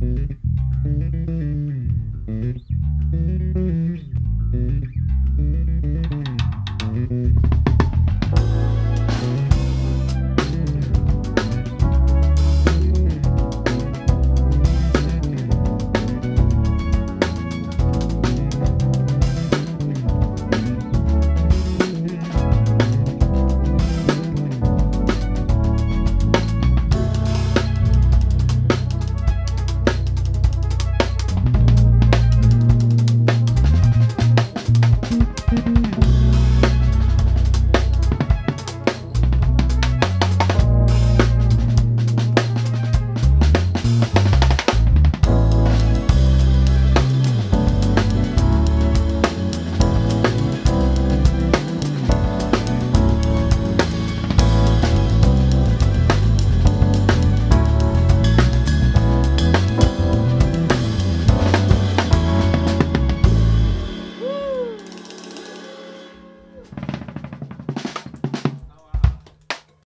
Bye.